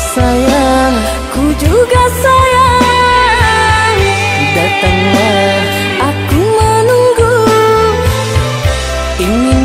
sayang Ku juga sayang. Datanglah aku menunggu. Ingin